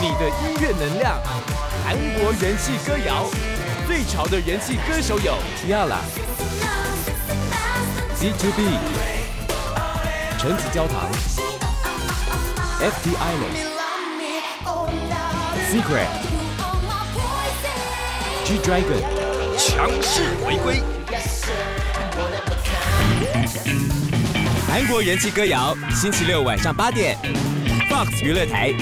你的音乐能量，韩国人气歌谣最潮的人气歌手有：T-ara、ZTb、橙子焦糖、FT Island、Secret、G Dragon，强势回归！韩国人气歌谣星期六晚上八点，Fox 娱乐台。